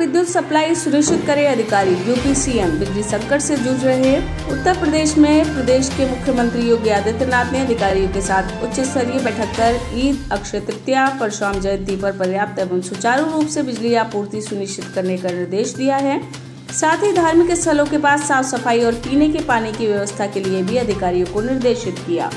विद्युत सप्लाई सुनिश्चित करे अधिकारी, यूपी सीएम बिजली संकट से जूझ रहे उत्तर प्रदेश में प्रदेश के मुख्यमंत्री योगी आदित्यनाथ ने अधिकारियों के साथ उच्च स्तरीय बैठक कर ईद, अक्षय तृतीया परशुराम जयंती पर पर्याप्त एवं सुचारू रूप से बिजली आपूर्ति सुनिश्चित करने का निर्देश दिया है। साथ ही धार्मिक स्थलों के पास साफ़ सफ़ाई और पीने के पानी की व्यवस्था के लिए भी अधिकारियों को निर्देशित किया।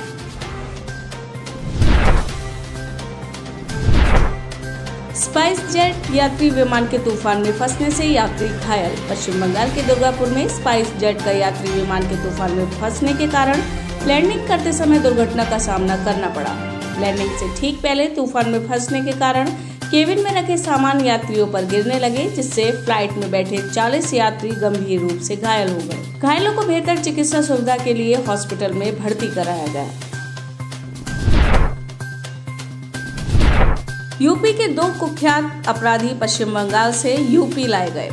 स्पाइस जेट यात्री विमान के तूफ़ान में फंसने से यात्री घायल। पश्चिम बंगाल के दुर्गापुर में स्पाइस जेट का यात्री विमान के तूफ़ान में फंसने के कारण लैंडिंग करते समय दुर्घटना का सामना करना पड़ा। लैंडिंग से ठीक पहले तूफ़ान में फंसने के कारण केबिन में रखे सामान यात्रियों पर गिरने लगे, जिससे फ़्लाइट में बैठे 40 यात्री गंभीर रूप से घायल हो गए। घायलों को बेहतर चिकित्सा सुविधा के लिए हॉस्पिटल में भर्ती कराया गया। यूपी के दो कुख्यात अपराधी पश्चिम बंगाल से यूपी लाए गए।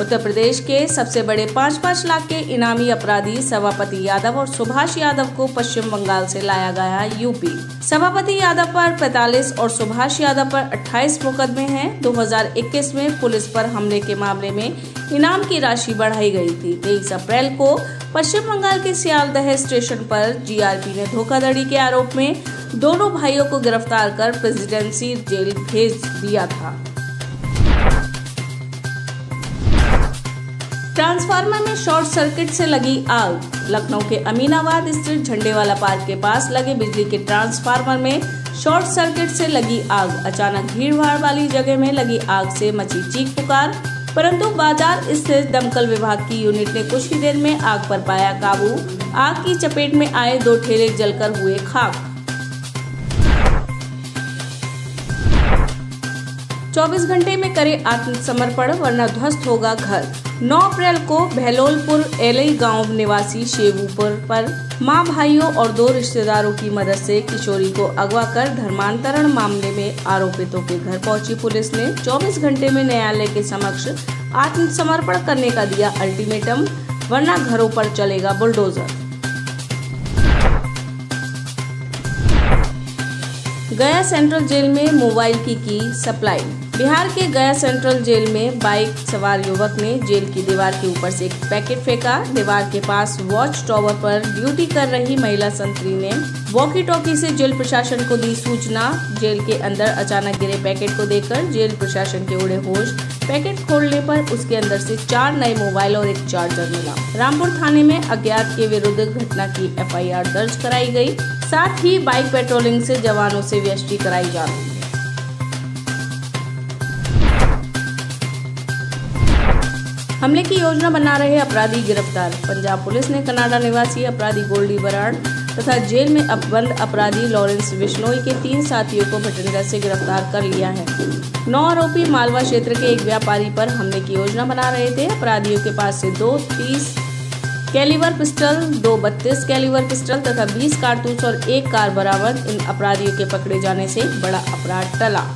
उत्तर प्रदेश के सबसे बड़े पाँच पाँच लाख के इनामी अपराधी सभापति यादव और सुभाष यादव को पश्चिम बंगाल से लाया गया यूपी। सभापति यादव पर 45 और सुभाष यादव पर 28 मुकदमे हैं। 2021 में पुलिस पर हमले के मामले में इनाम की राशि बढ़ाई गई थी। तेईस अप्रैल को पश्चिम बंगाल के सियालदह स्टेशन पर जीआरपी ने धोखाधड़ी के आरोप में दोनों भाइयों को गिरफ़्तार कर प्रेसिडेंसी जेल भेज दिया था। ट्रांसफार्मर में शॉर्ट सर्किट से लगी आग। लखनऊ के अमीनाबाद स्थित झंडेवाला पार्क के पास लगे बिजली के ट्रांसफार्मर में शॉर्ट सर्किट से लगी आग। अचानक भीड़ भाड़ वाली जगह में लगी आग से मची चीख पुकार। परंतु बाज़ार स्थित दमकल विभाग की यूनिट ने कुछ ही देर में आग पर पाया काबू। आग की चपेट में आए दो ठेले जलकर हुए खाक। 24 घंटे में करे आत्मसमर्पण, वरना ध्वस्त होगा घर। 9 अप्रैल को बहलोलपुर, एलई गाँव निवासी शेवूपुर पर माँ भाइयों और दो रिश्तेदारों की मदद से किशोरी को अगवा कर धर्मांतरण मामले में आरोपितों के घर पहुँची पुलिस ने। 24 घंटे में न्यायालय के समक्ष आत्मसमर्पण करने का दिया अल्टीमेटम, वरना घरों पर चलेगा बुलडोजर। गया सेंट्रल जेल में मोबाइल की की सप्लाई बिहार के गया सेंट्रल जेल में बाइक सवार युवक ने जेल की दीवार के ऊपर से एक पैकेट फेंका। दीवार के पास वॉच टावर पर ड्यूटी कर रही महिला संतरी ने वॉकी टॉकी से जेल प्रशासन को दी सूचना। जेल के अंदर अचानक गिरे पैकेट को देखकर जेल प्रशासन के उड़े होश। पैकेट खोलने पर उसके अंदर से चार नए मोबाइल और एक चार्जर मिला। रामपुर थाने में अज्ञात के विरुद्ध घटना की एफआईआर दर्ज कराई गई। साथ ही बाइक पेट्रोलिंग से जवानों से व्यष्टि कराई जा रही। हमले की योजना बना रहे अपराधी गिरफ़्तार। पंजाब पुलिस ने कनाडा निवासी अपराधी गोल्डी बराड़ तथा जेल में बंद अपराधी लॉरेंस बिश्नोई के तीन साथियों को भटिंडा से गिरफ़्तार कर लिया है। नौ आरोपी मालवा क्षेत्र के एक व्यापारी पर हमले की योजना बना रहे थे। अपराधियों के पास से दो तीस कैलिवर पिस्टल, दो बत्तीस कैलिवर पिस्टल तथा 20 कारतूस और एक कार बरामद इन अपराधियों के पकड़े जाने से बड़ा अपराध टला।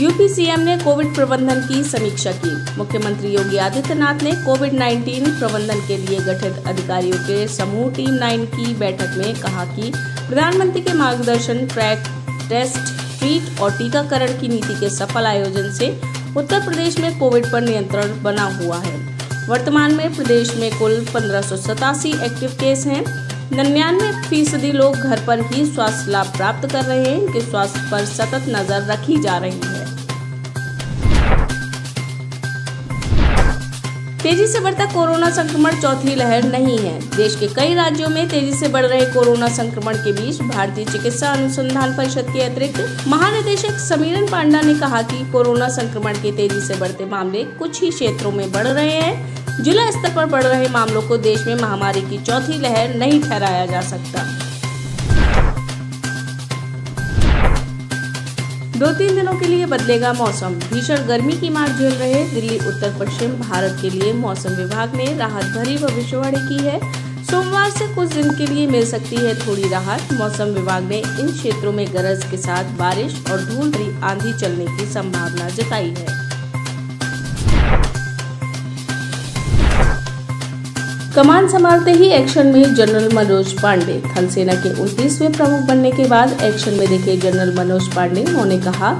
यूपी सीएम ने कोविड प्रबंधन की समीक्षा की। मुख्यमंत्री योगी आदित्यनाथ ने कोविड 19 प्रबंधन के लिए गठित अधिकारियों के समूह टीम नाइन की बैठक में कहा कि प्रधानमंत्री के मार्गदर्शन, ट्रैक, टेस्ट, ट्रीट और टीकाकरण की नीति के सफल आयोजन से उत्तर प्रदेश में कोविड पर नियंत्रण बना हुआ है। वर्तमान में प्रदेश में कुल पंद्रह एक्टिव केस हैं। निन्यानवे फ़ीसदी लोग घर पर ही स्वास्थ्य लाभ प्राप्त कर रहे हैं। इनके स्वास्थ्य पर सतत नज़र रखी जा रही है। तेज़ी से बढ़ता कोरोना संक्रमण चौथी लहर नहीं है। देश के कई राज्यों में तेज़ी से बढ़ रहे कोरोना संक्रमण के बीच भारतीय चिकित्सा अनुसंधान परिषद के अतिरिक्त महानिदेशक समीरन पांडा ने कहा कि कोरोना संक्रमण के तेज़ी से बढ़ते मामले कुछ ही क्षेत्रों में बढ़ रहे हैं। जिला स्तर पर बढ़ रहे मामलों को देश में महामारी की चौथी लहर नहीं ठहराया जा सकता। दो तीन दिनों के लिए बदलेगा मौसम। भीषण गर्मी की मार झेल रहे दिल्ली उत्तर पश्चिम भारत के लिए मौसम विभाग ने राहत भरी भविष्यवाणी की है। सोमवार से कुछ दिन के लिए मिल सकती है थोड़ी राहत। मौसम विभाग ने इन क्षेत्रों में गरज के साथ बारिश और धूल आंधी चलने की संभावना जताई है। कमान संभालते ही एक्शन में जनरल मनोज पांडे। थल सेना के उनतीसवें प्रमुख बनने के बाद एक्शन में देखे जनरल मनोज पांडे, उन्होंने कहा,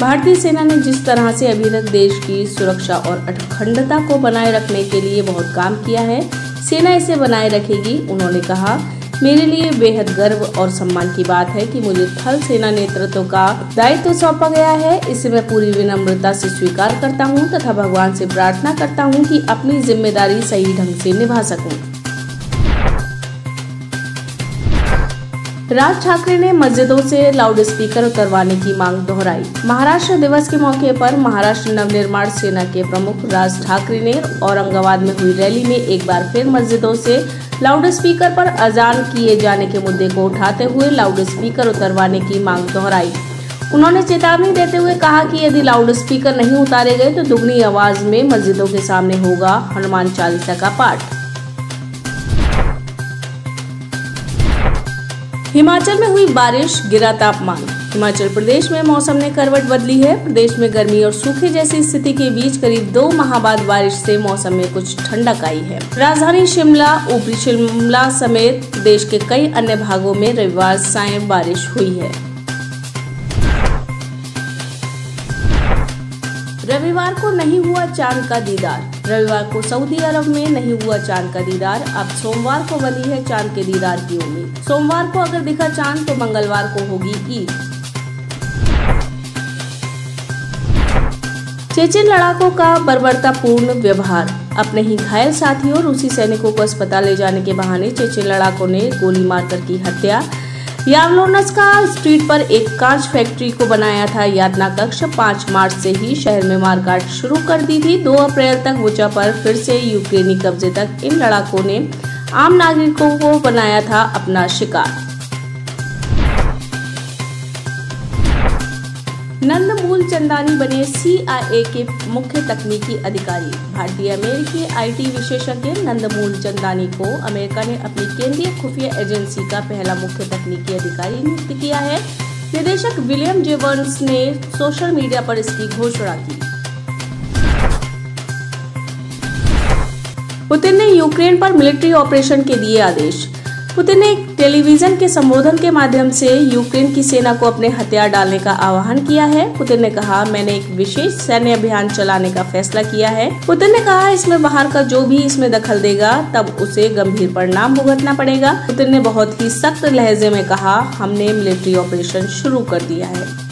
भारतीय सेना ने जिस तरह से अभी तक देश की सुरक्षा और अखंडता को बनाए रखने के लिए बहुत काम किया है, सेना इसे बनाए रखेगी, उन्होंने कहा। मेरे लिए बेहद गर्व और सम्मान की बात है कि मुझे थल सेना नेतृत्व का दायित्व तो सौंपा गया है इसे मैं पूरी विनम्रता से स्वीकार करता हूँ तथा भगवान से प्रार्थना करता हूँ कि अपनी ज़िम्मेदारी सही ढंग से निभा सकूँ। राज ठाकरे ने मस्जिदों से लाउड स्पीकर उतरवाने की मांग दोहराई महाराष्ट्र दिवस के मौके पर महाराष्ट्र नवनिर्माण सेना के प्रमुख राज ठाकरे ने औरंगाबाद में हुई रैली में एक बार फिर मस्जिदों से लाउड स्पीकर पर अजान किए जाने के मुद्दे को उठाते हुए लाउड स्पीकर उतरवाने की मांग दोहराई। उन्होंने चेतावनी देते हुए कहा कि यदि लाउड स्पीकर नहीं उतारे गए तो दुगनी आवाज़ में मस्जिदों के सामने होगा हनुमान चालीसा का पाठ। हिमाचल में हुई बारिश, गिरा तापमान। हिमाचल प्रदेश में मौसम ने करवट बदली है। प्रदेश में गर्मी और सूखे जैसी स्थिति के बीच करीब दो माह बाद बारिश से मौसम में कुछ ठंडक आई है। राजधानी शिमला, ऊपरी शिमला समेत देश के कई अन्य भागों में रविवार साय बारिश हुई है। रविवार को नहीं हुआ चाँद का दीदार। रविवार को सऊदी अरब में नहीं हुआ चाँद का दीदार। अब सोमवार को बनी है चाँद के दीदार की उम्मीद। सोमवार को अगर दिखा चाँद तो मंगलवार को होगी ईद। चेचेन लड़ाकों का बर्बरतापूर्ण व्यवहार। अपने ही घायल साथियों और रूसी सैनिकों को अस्पताल ले जाने के बहाने चेचेन लड़ाकों ने गोली मारकर की हत्या। यावलोनस्का स्ट्रीट पर एक कांच फैक्ट्री को बनाया था यातना कक्ष पाँच मार्च से ही शहर में मारकाट शुरू कर दी थी। दो अप्रैल तक बुचा पर फिर से यूक्रेनी कब्जे तक इन लड़ाकों ने आम नागरिकों को बनाया था अपना शिकार। नंदमूल चंदानी बने सीआईए के मुख्य तकनीकी अधिकारी। भारतीय अमेरिकी आईटी विशेषज्ञ नंदमूल चंदानी को अमेरिका ने अपनी केंद्रीय खुफिया एजेंसी का पहला मुख्य तकनीकी अधिकारी नियुक्त किया है। निदेशक विलियम जेवर्स ने सोशल मीडिया पर इसकी घोषणा की। पुतिन ने यूक्रेन पर मिलिट्री ऑपरेशन के दिए आदेश। पुतिन ने टेलीविज़न के संबोधन के माध्यम से यूक्रेन की सेना को अपने हथियार डालने का आह्वान किया है। पुतिन ने कहा, मैंने एक विशेष सैन्य अभियान चलाने का फैसला किया है। पुतिन ने कहा, इसमें बाहर का जो भी इसमें दखल देगा, तब उसे गंभीर परिणाम भुगतना पड़ेगा। पुतिन ने बहुत ही सख्त लहजे में कहा, हमने मिलिट्री ऑपरेशन शुरू कर दिया है।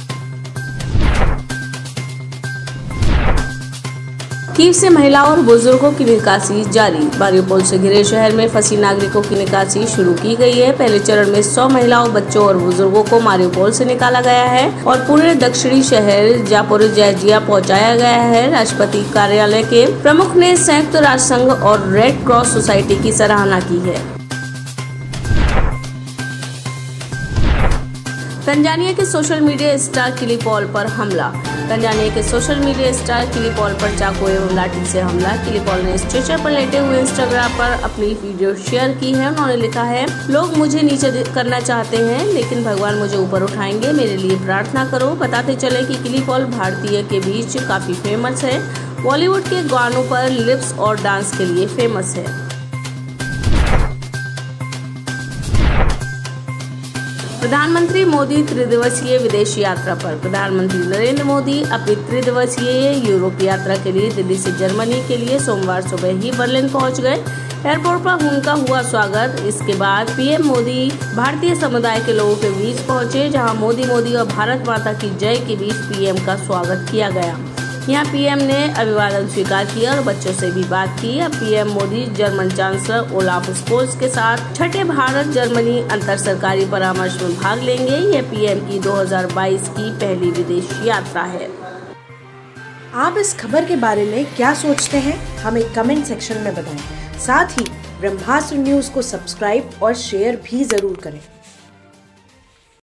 कीव से महिलाओं और बुज़ुर्गों की निकासी जारी। मारियोपोल से घिरे शहर में फंसी नागरिकों की निकासी शुरू की गई है। पहले चरण में 100 महिलाओं, बच्चों और बुज़ुर्गों को मारियोपोल से निकाला गया है और पूरे दक्षिणी शहर जापोर जयजिया पहुँचाया गया है। राष्ट्रपति कार्यालय के प्रमुख ने संयुक्त राष्ट्र संघ और रेड क्रॉस सोसाइटी की सराहना की है। तंजानिया के social media star Kili Paul पर हमला। तंजानिया के social media star Kili Paul पर चाकू एवं लाठी से हमला। किली पॉल ने स्ट्रेचर पर लेटे हुए इंस्टाग्राम पर अपनी वीडियो शेयर की है। उन्होंने लिखा है, लोग मुझे नीचे करना चाहते हैं, लेकिन भगवान मुझे ऊपर उठाएँगे। मेरे लिए प्रार्थना करो। बताते चले कि किली पॉल भारतीय के बीच काफ़ी फ़ेमस है। बॉलीवुड के गानों पर लिप्स और डांस के लिए फ़ेमस है। प्रधानमंत्री मोदी त्रिदिवसीय विदेश यात्रा पर। प्रधानमंत्री नरेंद्र मोदी अपनी त्रिदिवसीय यूरोप यात्रा के लिए दिल्ली से जर्मनी के लिए सोमवार सुबह ही बर्लिन पहुँच गए। एयरपोर्ट पर उनका हुआ स्वागत। इसके बाद पीएम मोदी भारतीय समुदाय के लोगों के बीच पहुँचे, जहाँ मोदी मोदी और भारत माता की जय के बीच पीएम का स्वागत किया गया। यहाँ पीएम ने अभिवादन स्वीकार किया और बच्चों से भी बात की। अब PM Modi, German chancellor Olaf Scholz के साथ छठे भारत, जर्मनी अंतर सरकारी परामर्श में भाग लेंगे। यह पीएम की 2022 की पहली विदेश यात्रा है। आप इस खबर के बारे में क्या सोचते हैं? हमें कमेंट सेक्शन में बताएँ। साथ ही ब्रह्मास्त्र न्यूज़ को सब्सक्राइब और शेयर भी ज़रूर करें।